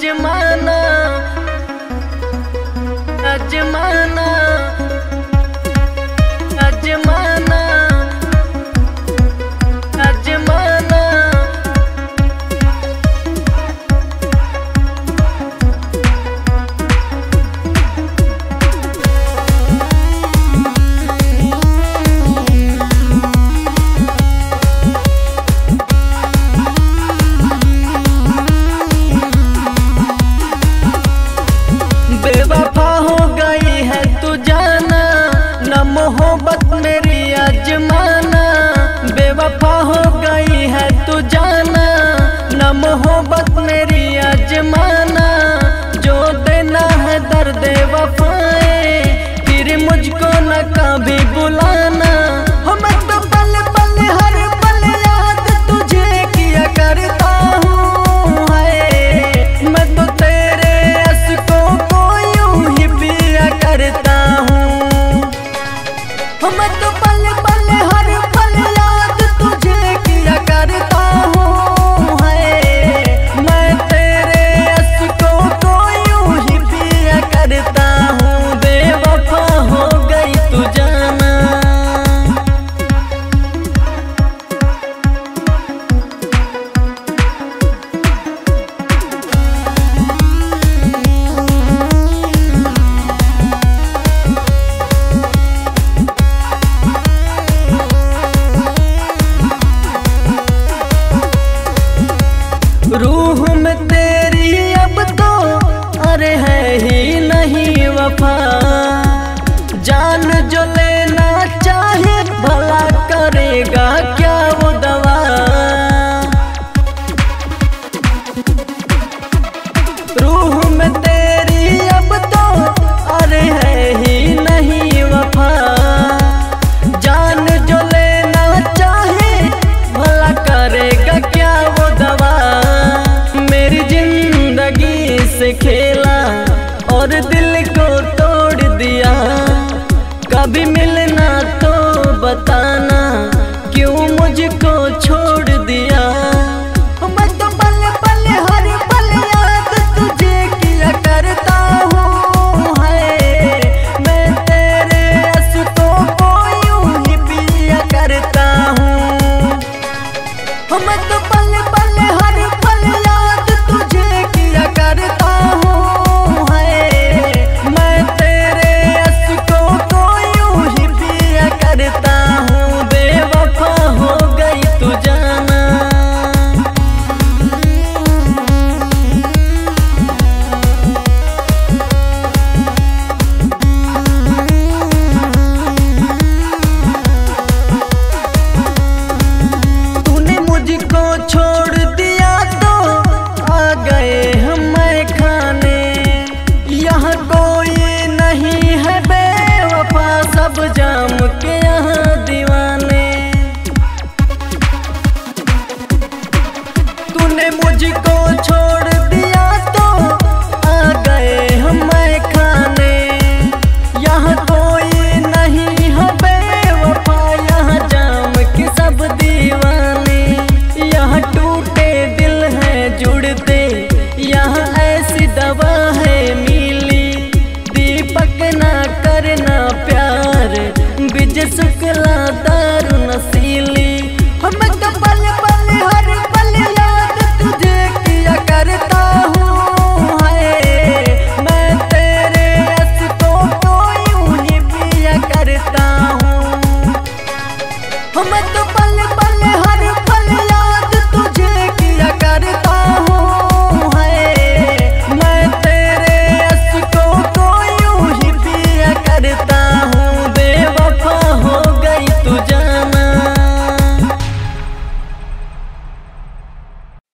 अजमाना अजमाना Uma बताना छोड़